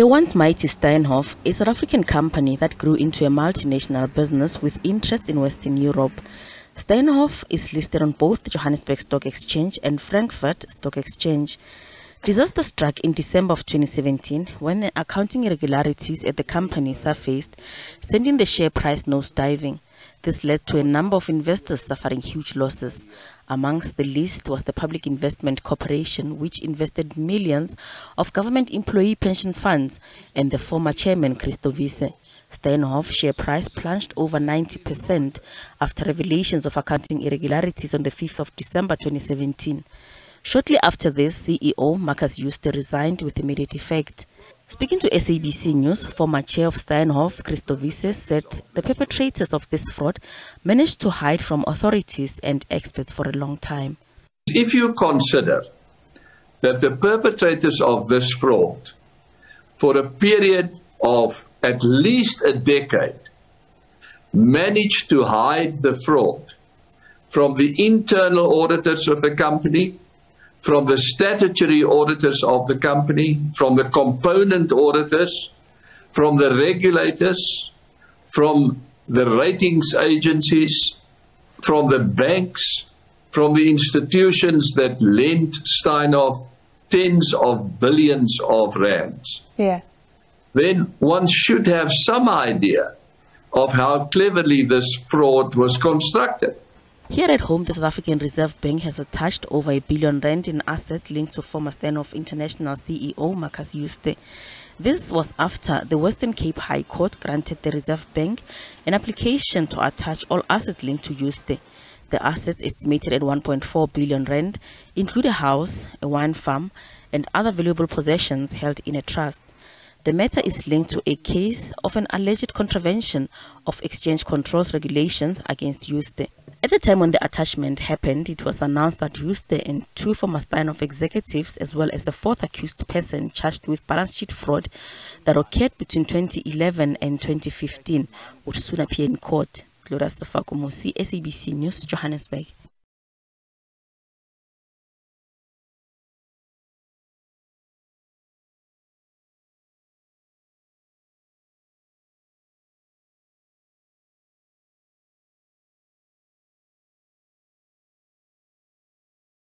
The once mighty Steinhoff is a South African company that grew into a multinational business with interest in Western Europe. Steinhoff is listed on both the Johannesburg Stock Exchange and Frankfurt Stock Exchange. Disaster struck in December of 2017 when accounting irregularities at the company surfaced, sending the share price nosediving. This led to a number of investors suffering huge losses. Amongst the list was the Public Investment Corporation, which invested millions of government employee pension funds, and the former chairman, Christo Wiese. Steinhoff share price plunged over 90% after revelations of accounting irregularities on the 5th of December 2017. Shortly after this, CEO Markus Jooste resigned with immediate effect. Speaking to SABC News, former chair of Steinhoff, Christo Wiese, said the perpetrators of this fraud managed to hide from authorities and experts for a long time. If you consider that the perpetrators of this fraud, for a period of at least a decade, managed to hide the fraud from the internal auditors of the company, from the statutory auditors of the company, from the component auditors, from the regulators, from the ratings agencies, from the banks, from the institutions that lent Steinhoff tens of billions of rands. Yeah. Then one should have some idea of how cleverly this fraud was constructed. Here at home, the South African Reserve Bank has attached over a billion rand in assets linked to former Steinhoff International CEO Markus Jooste. This was after the Western Cape High Court granted the Reserve Bank an application to attach all assets linked to Jooste. The assets estimated at 1.4 billion rand include a house, a wine farm, and other valuable possessions held in a trust. The matter is linked to a case of an alleged contravention of exchange controls regulations against Jooste. At the time when the attachment happened, it was announced that Jooste and two former Steinhoff executives, as well as the fourth accused person charged with balance sheet fraud that occurred between 2011 and 2015, would soon appear in court. Gloria Sefako Mosi, SABC News, Johannesburg.